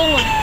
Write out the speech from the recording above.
forward.